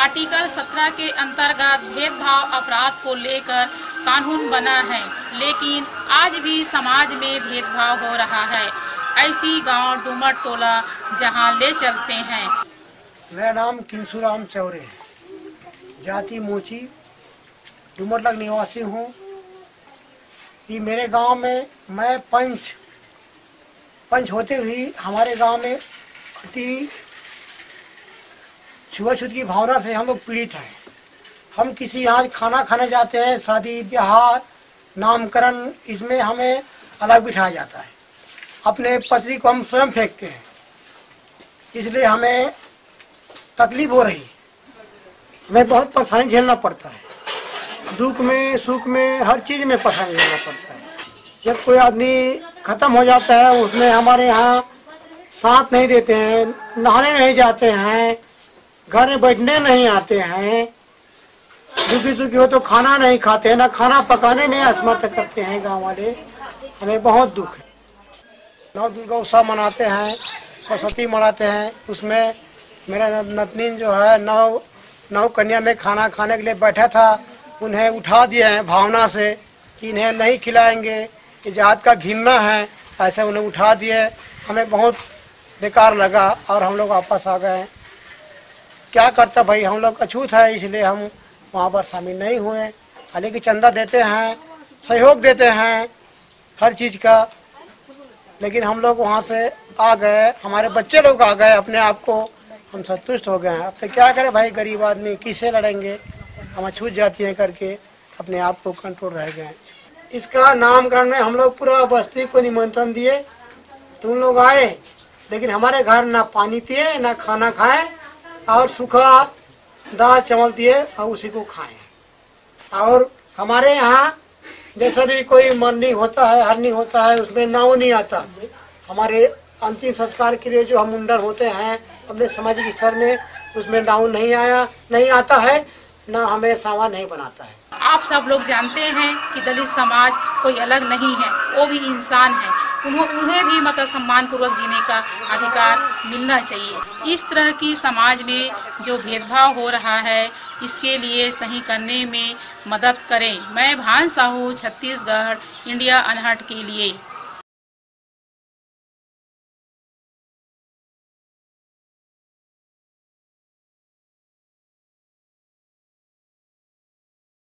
Article 17 के अंतर्गत भेदभाव अपराध को लेकर कानून बना है, लेकिन आज भी समाज में भेदभाव हो रहा है। ऐसी गाँव डूमर टोला जहाँ ले चलते हैं। मेरा नाम किंसुराम चौरे है। जाति मोची डुमरलग निवासी हूँ। कि मेरे गाँव में मैं पंच पंच होते हुए हमारे गाँव में अति छुआछूत की भावना से हम लोग पीड़ित हैं। हम किसी यहाँ खाना खाने जाते हैं, शादी, ब्याह, नामकरण, इसमें हमें अलग बिठाया जाता है। अपने पत्नी को हम स्वयं फेंकते हैं। इसलिए हमें तकलीफ़ हो रही। हमें बहुत परेशानी झेलना पड़ता है। दुख में, सुख में, हर चीज़ में परेशानी झेलना पड़ता है। जब कोई आदमी ख़त्म हो जाता है, उसमें हमारे यहाँ साथ नहीं देते हैं, नहाने नहीं जाते हैं घर में बैठने नहीं आते हैं। दुखी सुखी हो तो खाना नहीं खाते हैं, ना खाना पकाने में असमर्थ करते हैं गाँव वाले। हमें बहुत दुख है। नौ दुर्गा उत्सव मनाते हैं, सरस्वती मनाते हैं। उसमें मेरा नतनीन जो है, नौ नौ कन्या में खाना खाने के लिए बैठा था। उन्हें उठा दिए हैं भावना से कि इन्हें नहीं खिलाएँगे, कि जात का घिनना है। ऐसे उन्हें उठा दिए। हमें बहुत बेकार लगा और हम लोग वापस आ गए। क्या करता भाई? हम लोग अछूत है, इसलिए हम वहाँ पर शामिल नहीं हुए। हालाँकि चंदा देते हैं, सहयोग देते हैं हर चीज़ का। लेकिन हम लोग वहाँ से आ गए। हमारे बच्चे लोग आ गए, अपने आप को हम संतुष्ट हो गए हैं। अपने क्या करें भाई, गरीब आदमी, किससे लड़ेंगे? हम छूट जाती हैं करके अपने आप को कंट्रोल रह गए इसका नामकरण में हम लोग पूरा बस्ती को निमंत्रण दिए। तुम लोग आए, लेकिन हमारे घर ना पानी पिए, ना खाना खाएँ और सूखा दाल चावल दिए और उसी को खाएँ। और हमारे यहाँ जैसे भी कोई मरनी होता है हरनी होता है, उसमें नाव नहीं आता। हमारे अंतिम संस्कार के लिए जो हम मुंडन होते हैं, अपने सामाजिक स्तर में, उसमें नाव नहीं आया, नहीं आता है, ना हमें सामान नहीं बनाता है। आप सब लोग जानते हैं कि दलित समाज कोई अलग नहीं है, वो भी इंसान है। उन्हें भी मतलब सम्मान पूर्वक जीने का अधिकार मिलना चाहिए। इस तरह की समाज में जो भेदभाव हो रहा है, इसके लिए सही करने में मदद करें। मैं भान साहू, छत्तीसगढ़, इंडिया अनहट के लिए।